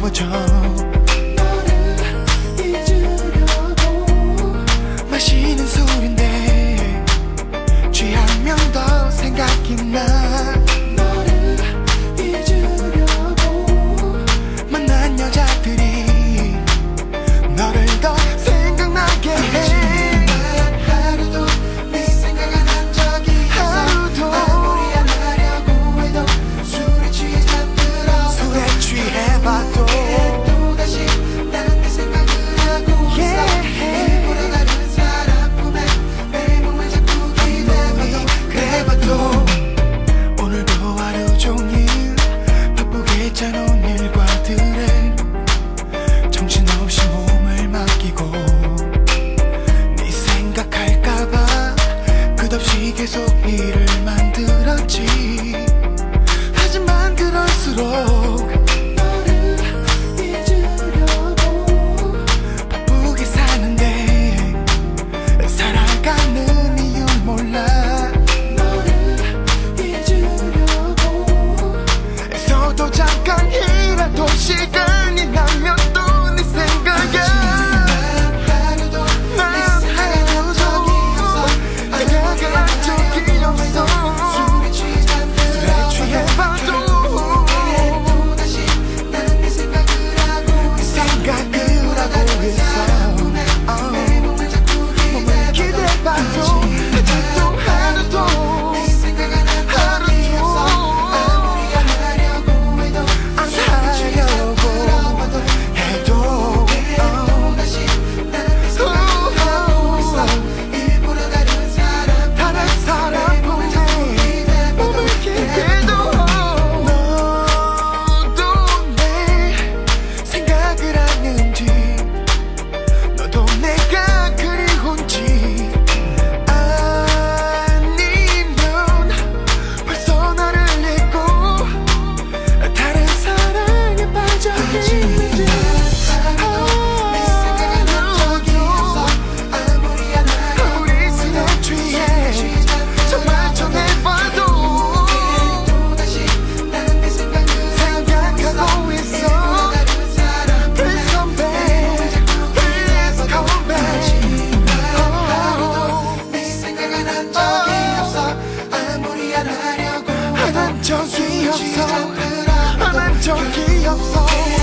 무서워져 없어. 난 적이 없어.